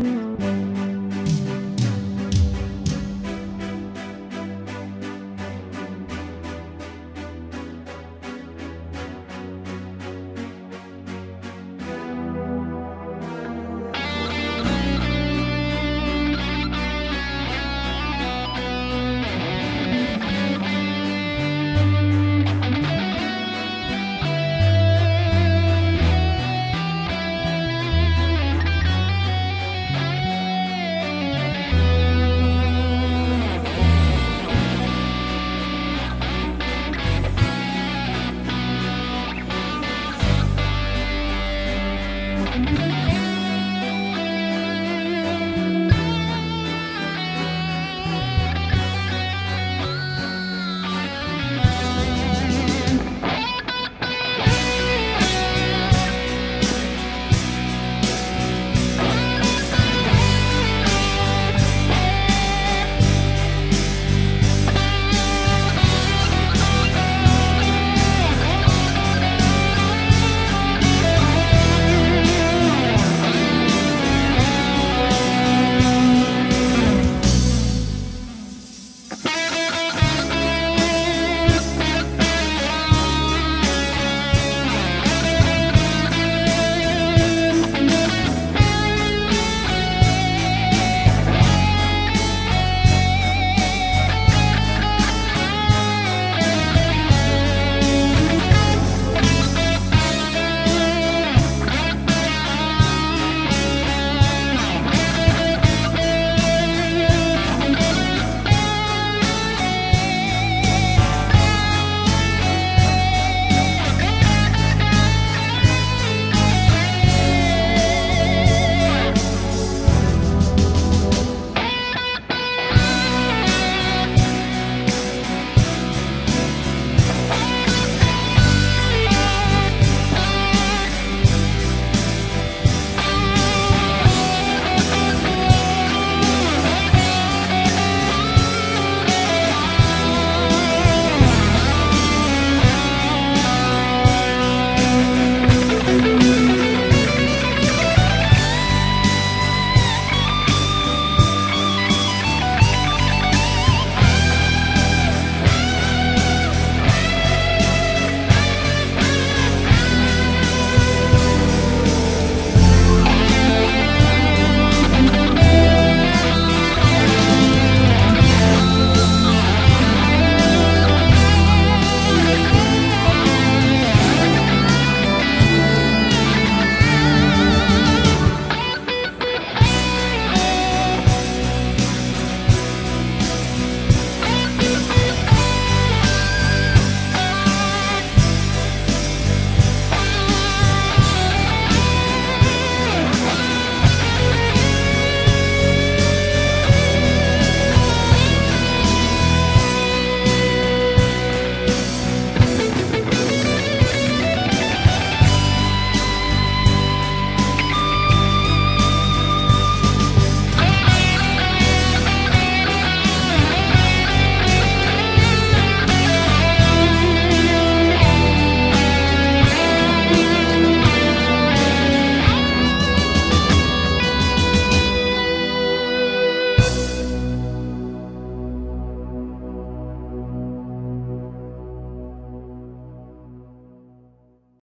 Thanks.